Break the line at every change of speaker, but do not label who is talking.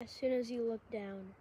as soon as you look down.